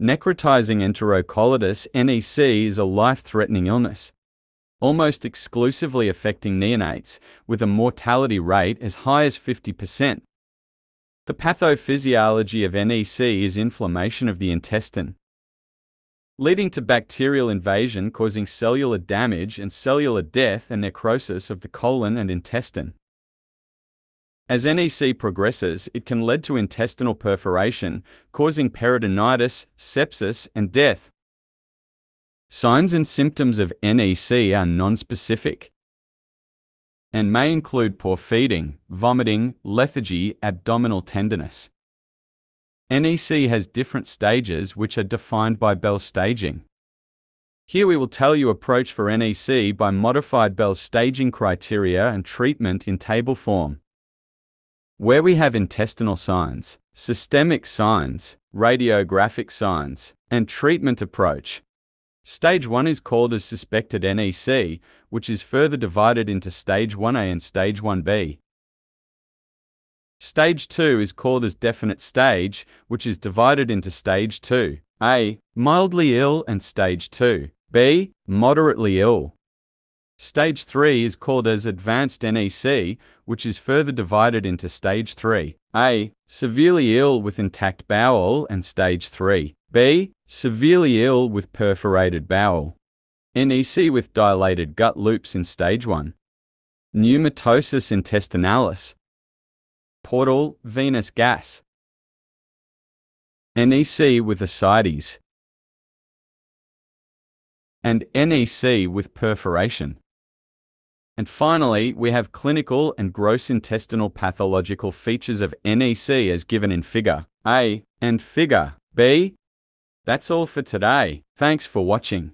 Necrotizing enterocolitis NEC is a life-threatening illness, almost exclusively affecting neonates, with a mortality rate as high as 50%. The pathophysiology of NEC is inflammation of the intestine, leading to bacterial invasion causing cellular damage and cellular death and necrosis of the colon and intestine. As NEC progresses, it can lead to intestinal perforation, causing peritonitis, sepsis, and death. Signs and symptoms of NEC are nonspecific and may include poor feeding, vomiting, lethargy, abdominal tenderness. NEC has different stages which are defined by Bell staging. Here we will tell you approach for NEC by modified Bell staging criteria and treatment in table form. Where we have intestinal signs, systemic signs, radiographic signs, and treatment approach. Stage 1 is called as suspected NEC, which is further divided into Stage 1A and Stage 1B. Stage 2 is called as definite stage, which is divided into Stage 2, A, mildly ill and Stage 2, B, moderately ill. Stage 3 is called as advanced NEC, which is further divided into Stage 3, A, severely ill with intact bowel and Stage 3, B, severely ill with perforated bowel. NEC with dilated gut loops in Stage 1. Pneumatosis intestinalis, portal venous gas, NEC with ascites, and NEC with perforation. And finally, we have clinical and gross intestinal pathological features of NEC as given in Figure A and Figure B. That's all for today. Thanks for watching.